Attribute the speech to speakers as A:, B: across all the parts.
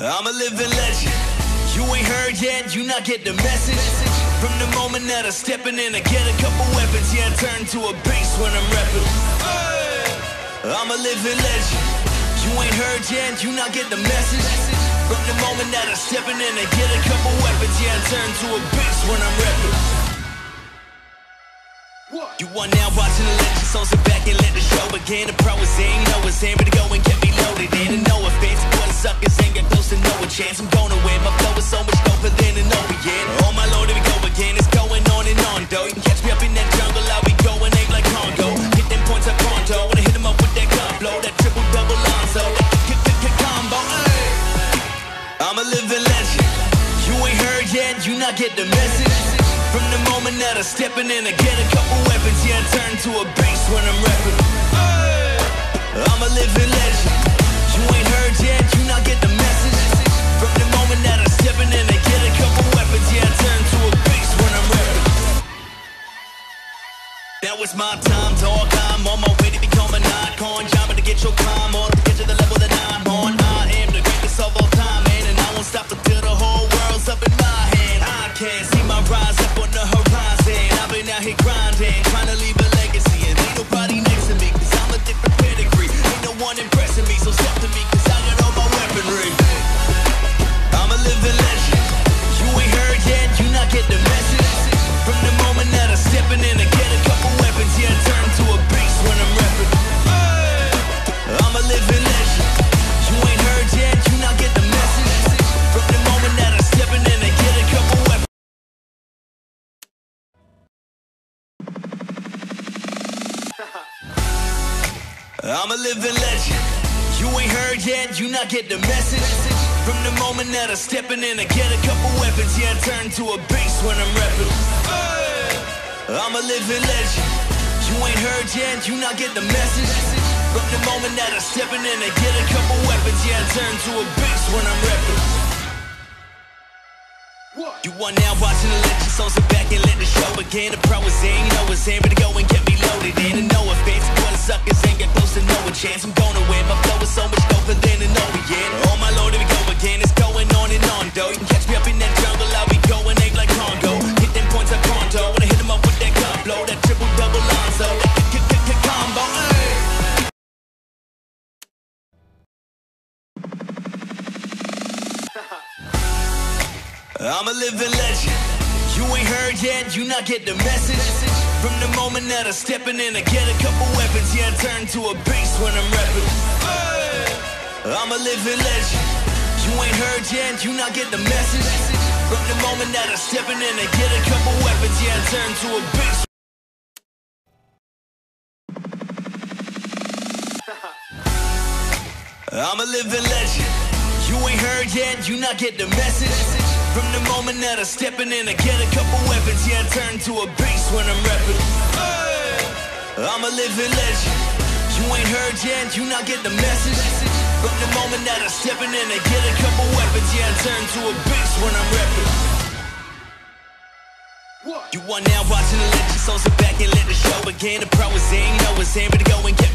A: I'm a living legend. You ain't heard yet, you not get the message. From the moment that I'm stepping in, I get a couple weapons, yeah, I turn to a beast when I'm rapping. I'm a living legend. You ain't heard yet, you not get the message. From the moment that I'm stepping in, I get a couple weapons, yeah, I turn to a beast when I'm rapping. You are now watching the legend, so sit back and let the show begin. The pro is in, know it's ready to go and get me loaded. And no offense, for the not get the message. From the moment that I'm stepping in, I get a couple weapons, yeah, I turn to a beast when I'm rapping. I'm a living legend. You ain't heard yet, you not get the message. From the moment that I'm stepping in, I get a couple weapons, yeah, I turn to a beast when I'm rapping. Now it's my time, dog. I'm on my way to become an icon. Job to get your climb on, to get to the level that I'm on. I see my rise I'm a living legend. You ain't heard yet, you not get the message. From the moment that I'm stepping in, I get a couple weapons, yeah, I turn to a beast when I'm rapping. I'm a living legend. You ain't heard yet, you not get the message. From the moment that I'm stepping in, I get a couple weapons, yeah, I turn to a beast when I'm rapping. You are now watching the legend, so sit back and let the show begin. The pro is in, know it's in, to go and get me loaded a living legend. You ain't heard yet, you not get the message. From the moment that I'm stepping in, I get a couple weapons, yeah, I turn to a beast when I'm rapping. I'm a living legend. You ain't heard yet, you not get the message. From the moment that I'm stepping in, I get a couple weapons, yeah, I turn to a beast. I'm a living legend. You ain't heard yet, you not get the message. From the moment that I'm stepping in, I get a couple weapons, yeah, I turn to a beast when I'm rapping. I'm a living legend. You ain't heard yet, you not get the message. From the moment that I'm stepping in, I get a couple weapons, yeah, I turn to a beast when I'm rapping. You are now watching the legend, so sit back and let the show begin. The pro is in, know it's in, ready to go and get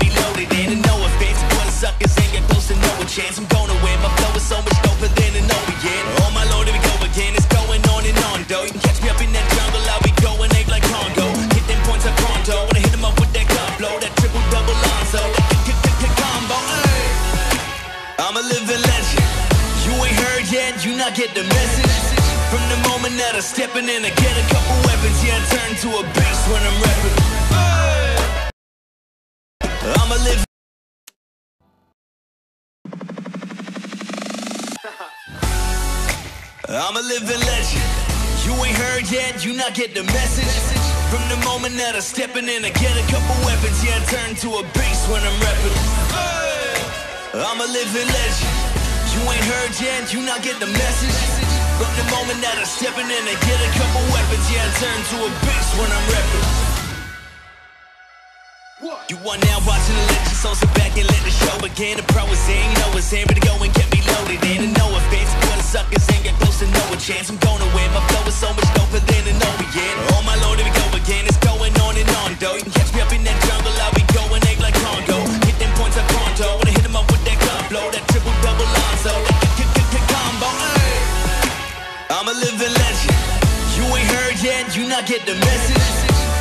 A: get the message. From the moment that I'm stepping in, I get a couple weapons, yeah, I turn to a beast when I'm rapping. I'm a living. I'm a living legend. You ain't heard yet, you not get the message. From the moment that I'm stepping in, I get a couple weapons, yeah, I turn to a beast when I'm rapping. I'm a living legend. You ain't heard yet, you not get the message. From the moment that I'm stepping in, I get a couple weapons, yeah, I turn to a beast when I'm rapping. You are now watching the legend, so sit back and let the show begin. The pro is in, know it's in, ready to go and get me loaded in. And no offense, the suckers ain't got close to no chance. I'm gonna win, my flow is so much doper than an Orient. Oh my lord, here we go again, it's going on and on though. Get the message?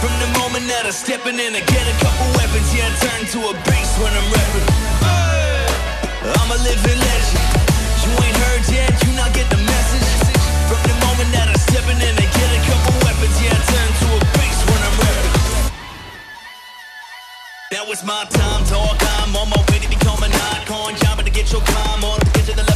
A: From the moment that I step in I get a couple weapons, yeah, I turn to a beast when I'm rapping. I'm a living legend. You ain't heard yet, you not get the message. From the moment that I step in I get a couple weapons, yeah, I turn to a beast when I'm rapping. Now it's my time, dog. I'm on my way to become an icon. Jumping to get your climb on, to get to the